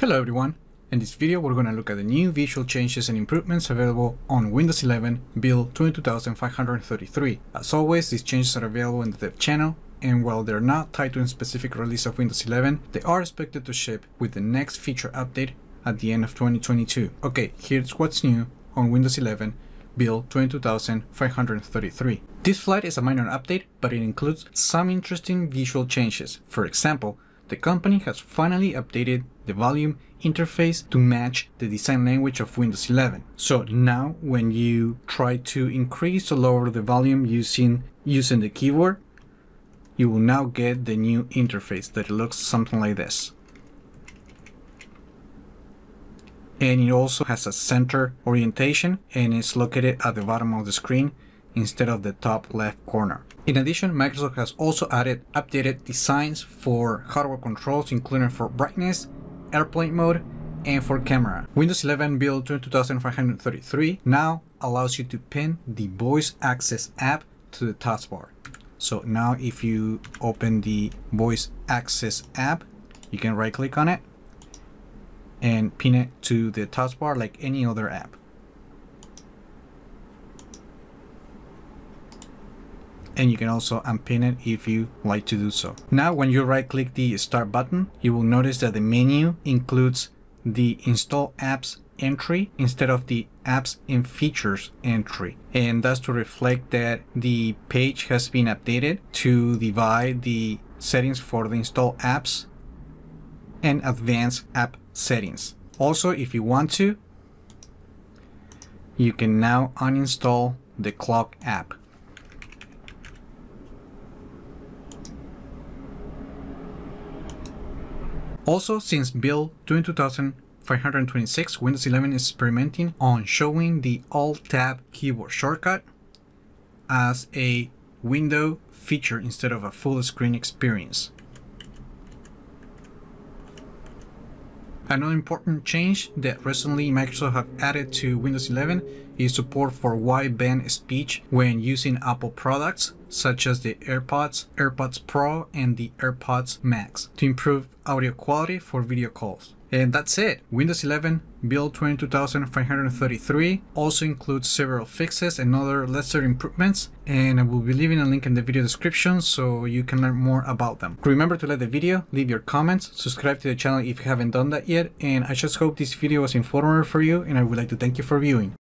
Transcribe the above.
Hello everyone! In this video we're going to look at the new visual changes and improvements available on Windows 11 build 22533. As always, these changes are available in the dev channel and while they're not tied to a specific release of Windows 11, they are expected to ship with the next feature update at the end of 2022. Okay, here's what's new on Windows 11 build 22533. This flight is a minor update, but it includes some interesting visual changes. For example, the company has finally updated the volume interface to match the design language of Windows 11. So now when you try to increase or lower the volume using, using the keyboard, you will now get the new interface that looks something like this. And it also has a center orientation and it's located at the bottom of the screen instead of the top left corner. In addition, Microsoft has also added updated designs for hardware controls including for brightness, airplane mode, and for camera. Windows 11 build 2533 now allows you to pin the voice access app to the taskbar. So now if you open the voice access app, you can right click on it and pin it to the taskbar like any other app. And you can also unpin it if you like to do so. Now when you right click the start button, you will notice that the menu includes the install apps entry instead of the apps and features entry. And that's to reflect that the page has been updated to divide the settings for the install apps and advanced app settings. Also, if you want to, you can now uninstall the clock app. Also, since build 22526, Windows 11 is experimenting on showing the Alt-Tab keyboard shortcut as a window feature instead of a full screen experience. Another important change that recently Microsoft have added to Windows 11 is support for wideband speech when using Apple products such as the AirPods, AirPods Pro, and the AirPods Max to improve audio quality for video calls. And that's it. Windows 11 build 22533 also includes several fixes and other lesser improvements and I will be leaving a link in the video description so you can learn more about them. Remember to like the video, leave your comments, subscribe to the channel if you haven't done that yet and I just hope this video was informative for you and I would like to thank you for viewing.